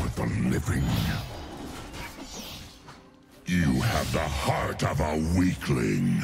with the living. You have the heart of a weakling.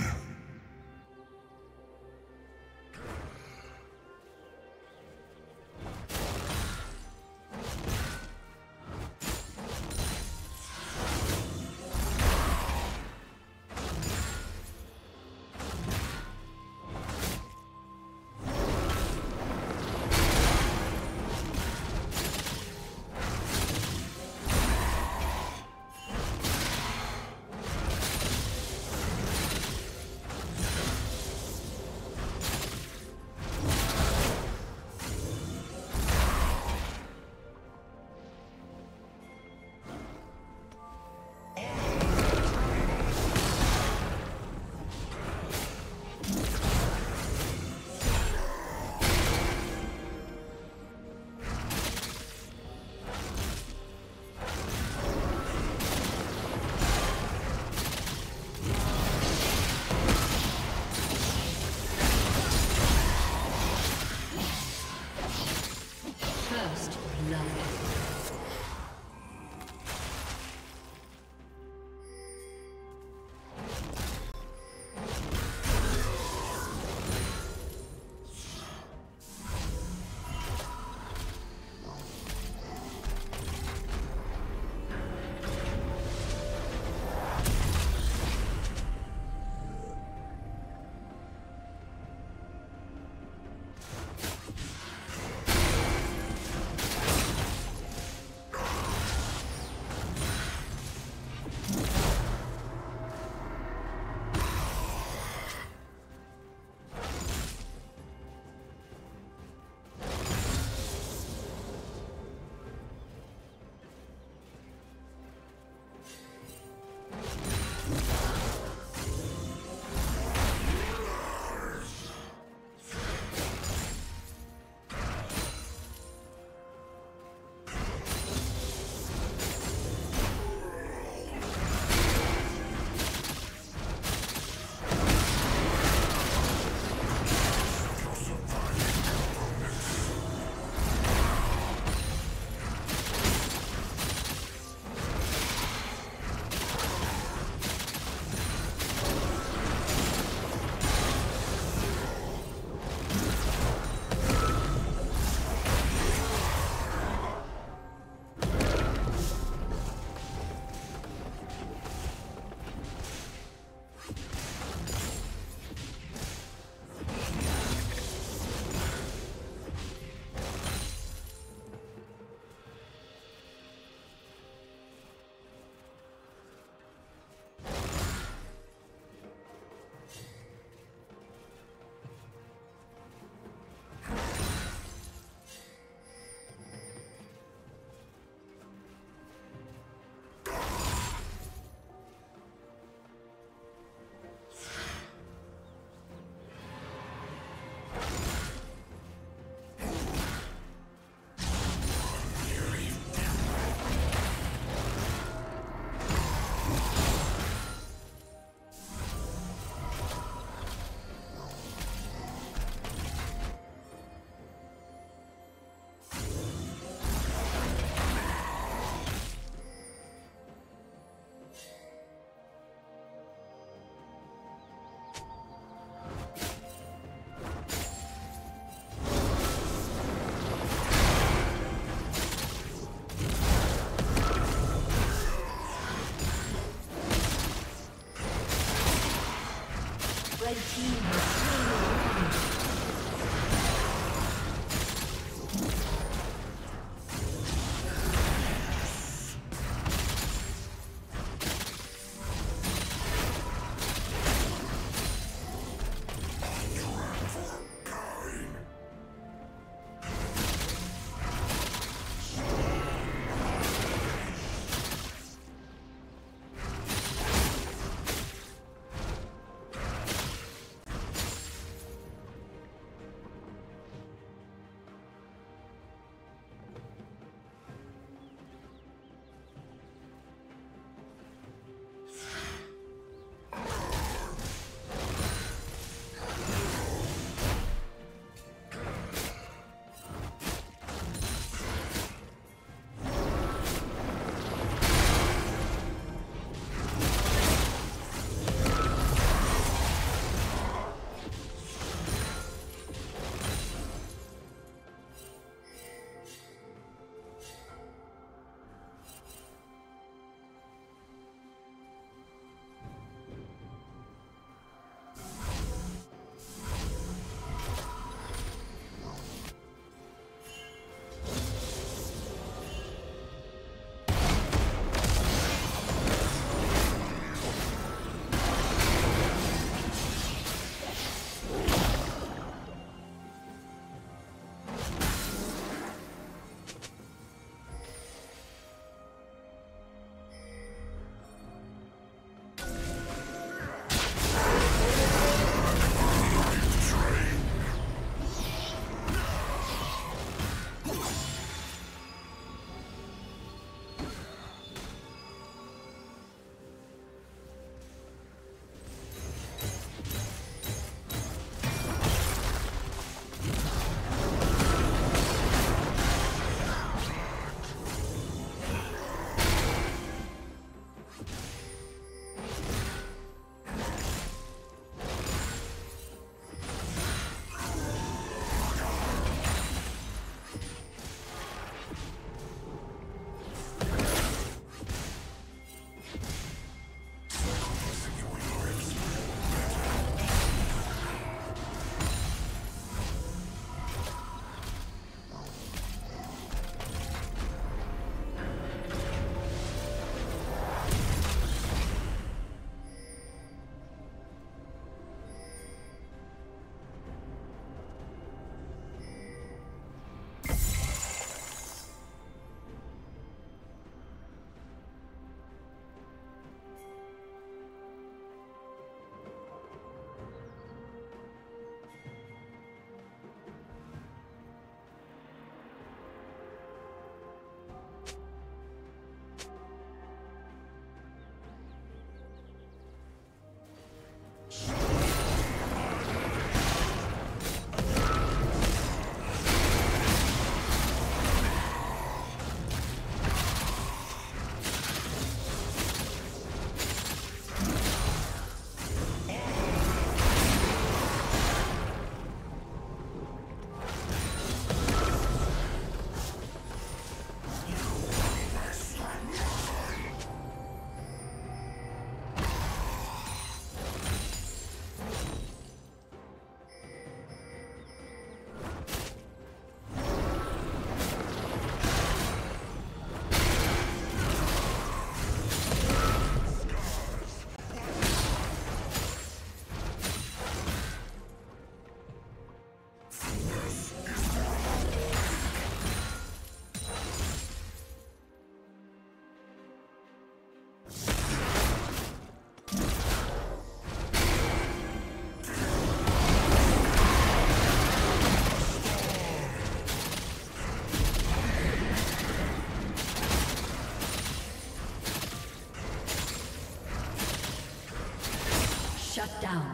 Down.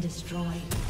Destroyed.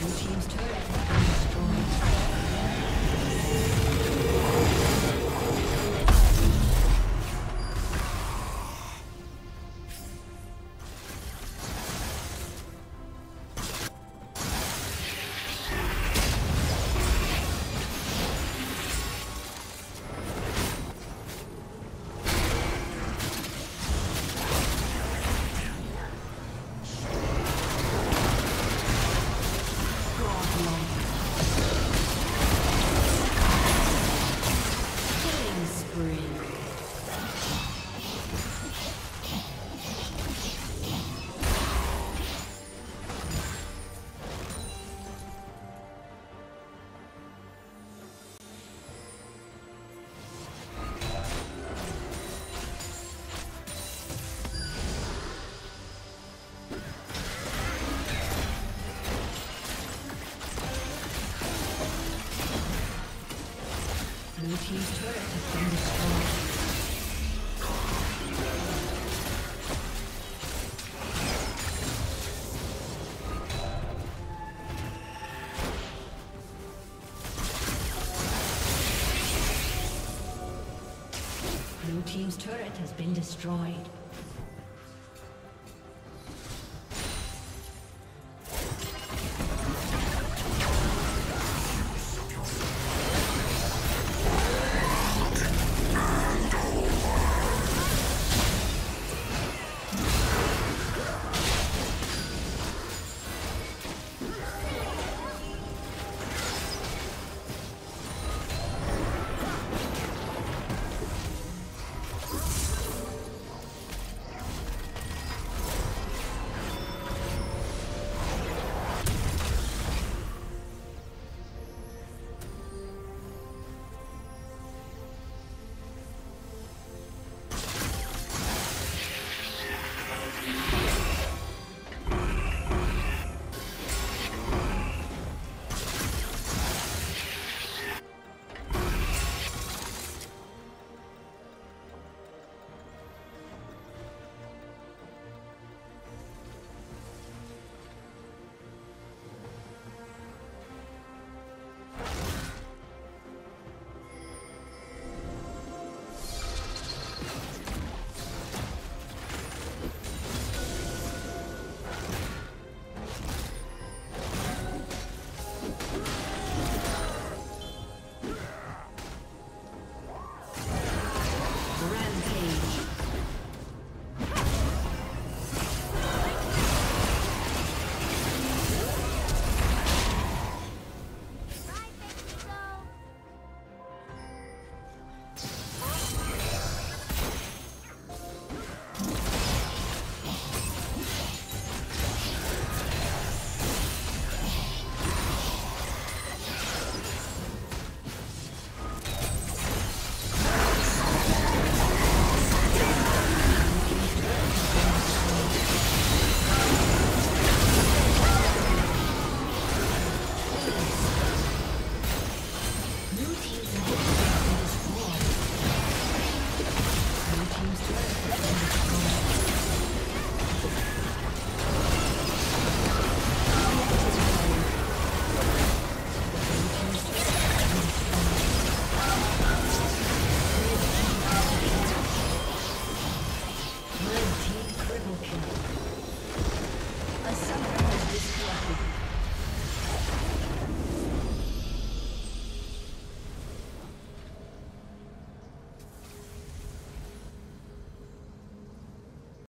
Blue team's turret. Been destroyed.